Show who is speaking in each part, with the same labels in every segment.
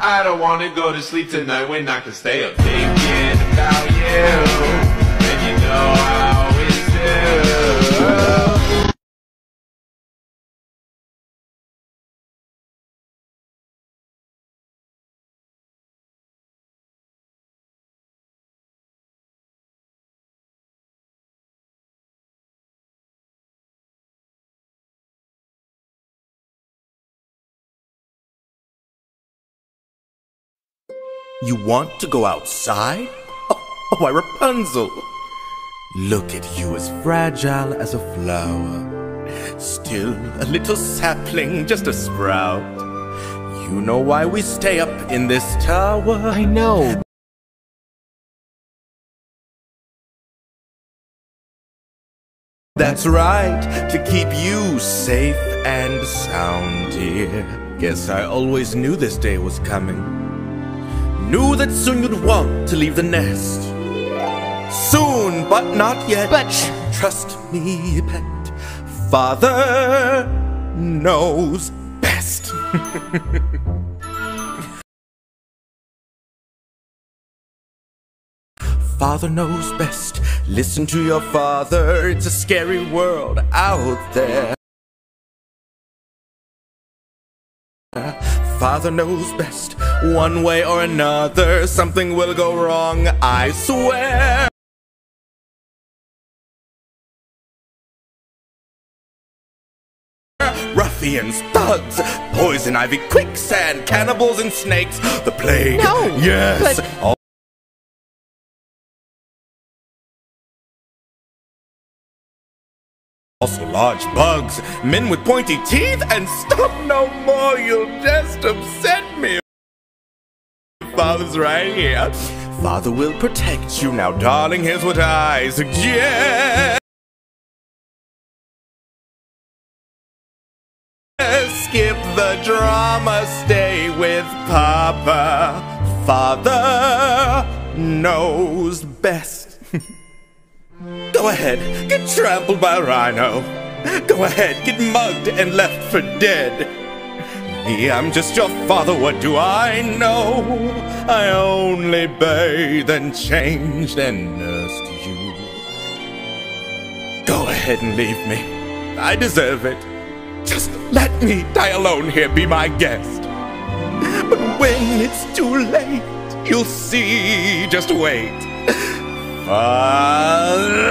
Speaker 1: I don't wanna go to sleep tonight when I can stay up thinking about you. And you know I
Speaker 2: You want to go outside? Oh, oh, why, Rapunzel! Look at you as fragile as a flower. Still a little sapling, just a sprout. You know why we stay up in this tower?
Speaker 3: I know.
Speaker 2: That's right, to keep you safe and sound, dear. Guess I always knew this day was coming. Knew that soon you'd want to leave the nest. Soon, but not yet.
Speaker 3: But
Speaker 2: Trust me, pet. Father knows best. Father knows best. Listen to your father. It's a scary world out there. Father knows best. One way or another, something will go wrong, I swear. Ruffians, thugs, poison ivy, quicksand, cannibals, and snakes. The plague.
Speaker 3: No,
Speaker 2: Yes.
Speaker 3: but-
Speaker 2: Also large bugs, men with pointy teeth, and stop no more, you'll just upset me. Father's right here. Father will protect you now, darling. Here's what I suggest. Skip the drama, stay with Papa. Father knows best. Go ahead, get trampled by rhino. Go ahead, get mugged and left for dead. I'm just your father, what do I know? I only bathed and changed and nursed you. Go ahead and leave me. I deserve it. Just let me die alone here, be my guest. But when it's too late, you'll see, just wait. Father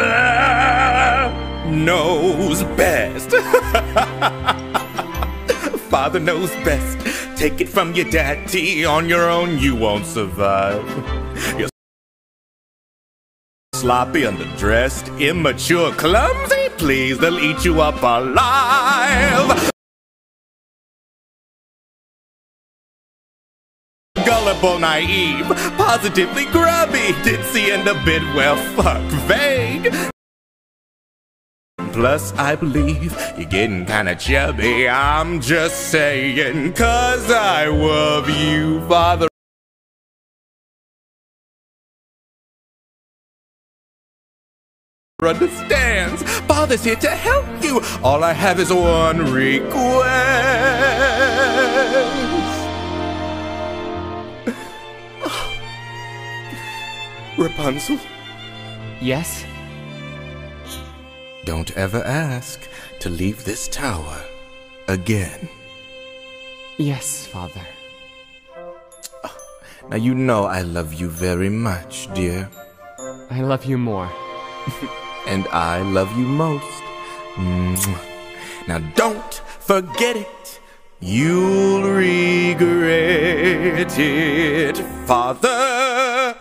Speaker 2: knows best. Father knows best. Take it from your daddy. On your own, you won't survive. You're sloppy, underdressed, immature, clumsy. Please, they'll eat you up alive. Gullible, naive, positively grubby, ditzy, and a bit, well, fuck, vague. Plus, I believe you're getting kinda chubby. I'm just saying, cause I love you, Father. Understands, Father's here to help you. All I have is one request. Rapunzel,
Speaker 3: yes?
Speaker 2: Don't ever ask to leave this tower again.
Speaker 3: Yes, Father.
Speaker 2: Now you know I love you very much, dear.
Speaker 3: I love you more.
Speaker 2: And I love you most. Now don't forget it. You'll regret it. Father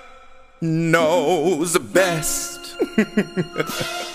Speaker 2: knows best.